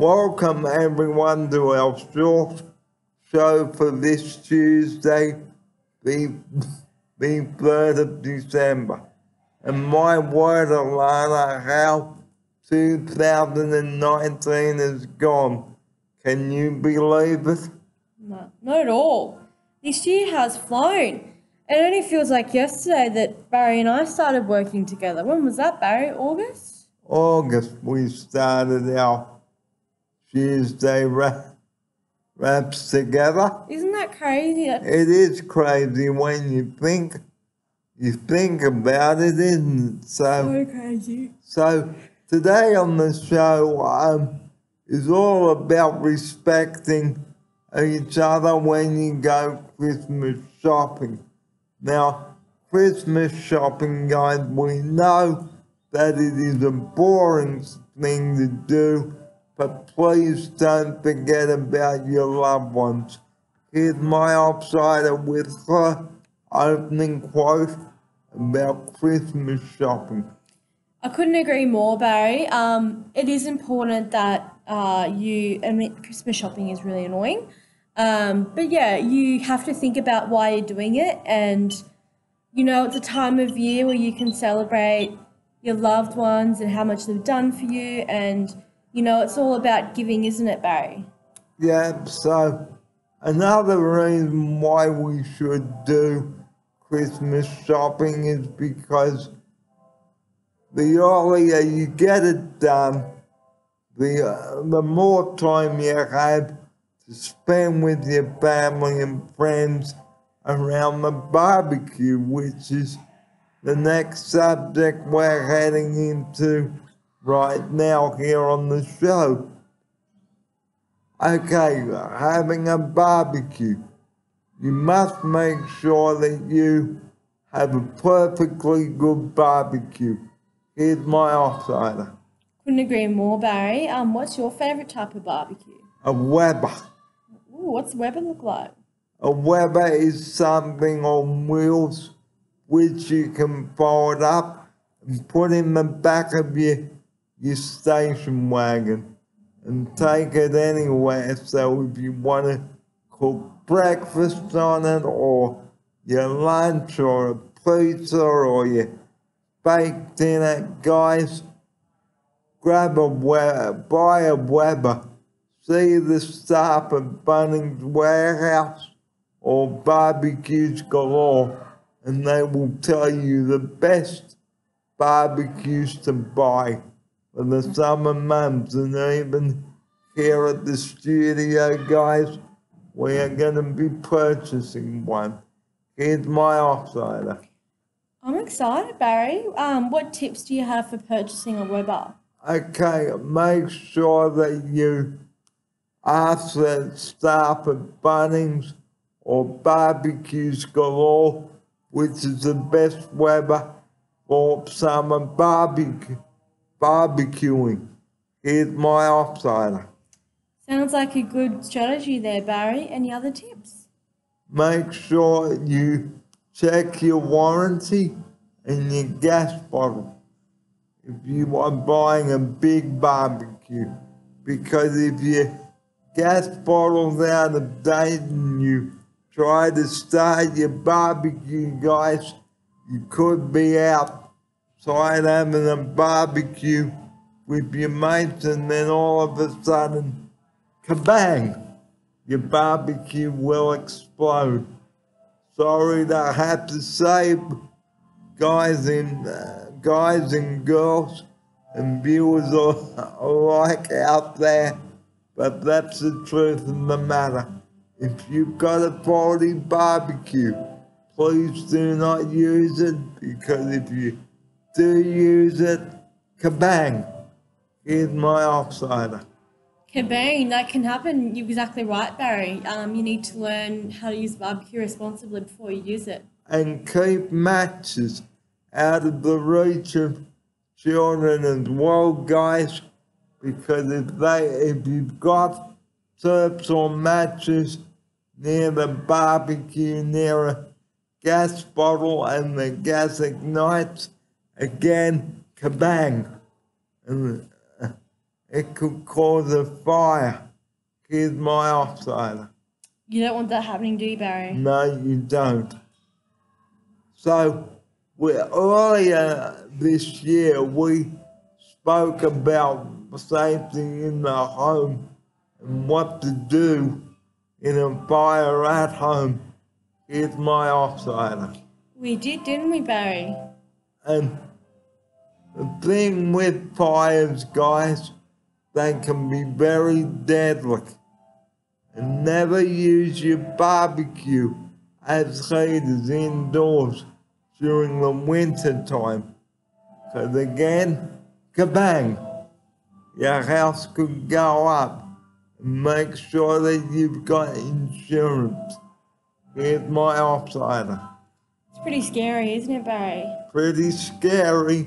Welcome everyone to our short show for this Tuesday, the, the 3rd of December. And my word, Alana, how 2019 is gone. Can you believe it? No, not at all. This year has flown. It only feels like yesterday that Barry and I started working together. When was that, Barry? August? August, we started our Tuesday ra- raps together. Isn't that crazy? It is crazy when you think you think about it, isn't it? So, so crazy. so today on the show um, is all about respecting each other when you go Christmas shopping. Now, Christmas shopping, guys, we know that it is a boring thing to do, but please don't forget about your loved ones. Here's my offsider with her opening quote about Christmas shopping. I couldn't agree more, Barry. Um, it is important that uh, you, I mean, Christmas shopping is really annoying. Um, but yeah, you have to think about why you're doing it. And, you know, it's a time of year where you can celebrate your loved ones and how much they've done for you. And, you know, it's all about giving, isn't it, Barry? Yeah, so another reason why we should do Christmas shopping is because the earlier you get it done, the, uh, the more time you have to spend with your family and friends around the barbecue, which is the next subject we're heading into right now here on the show. Okay, having a barbecue. You must make sure that you have a perfectly good barbecue. Here's my offsider. Couldn't agree more, Barry. Um, what's your favourite type of barbecue? A Weber. Ooh, what's Weber look like? A Weber is something on wheels which you can fold up and put in the back of your, your station wagon and take it anywhere. So if you want to cook breakfast on it or your lunch or a pizza or your baked dinner, guys, grab a Weber, buy a Weber. See the staff at Bunnings Warehouse or Barbecues Galore, and they will tell you the best barbecues to buy for the summer months. And even here at the studio, guys, we are going to be purchasing one. Here's my offsider. I'm excited, Barry. Um, what tips do you have for purchasing a Weber? Okay, make sure that you ask the staff at Bunnings or Barbecues Galore, which is the best Weber for summer barbecue, barbecuing. Here's my offsider. Sounds like a good strategy there, Barry. Any other tips? Make sure you check your warranty and your gas bottle if you are buying a big barbecue. Because if your gas bottle's out of date and you try to start your barbecue, guys, you could be outside having a barbecue with your mates and then all of a sudden, kabang, your barbecue will explode. Sorry to have to say, guys and uh, guys and girls and viewers alike out there, but that's the truth of the matter. If you've got a faulty barbecue, please do not use it because if you do use it, kabang, in my offsider. Kabang, that can happen. You're exactly right, Barry. Um, you need to learn how to use barbecue responsibly before you use it. and keep matches out of the reach of children and wild guys. Because if they, if you've got surfs or matches near the barbecue, near a gas bottle, and the gas ignites, again, kabang, and it could cause a fire. Here's my offsider. You don't want that happening, do you, Barry? No, you don't. So, we, earlier this year, we spoke about safety in the home and what to do in a fire at home. Here's my offsider. We did, didn't we, Barry? And the thing with fires, guys, they can be very deadly. And never use your barbecue as heaters indoors during the winter time. Because again, kabang, your house could go up. Make sure that you've got insurance. Here's my offsider It's pretty scary, isn't it, Barry? pretty scary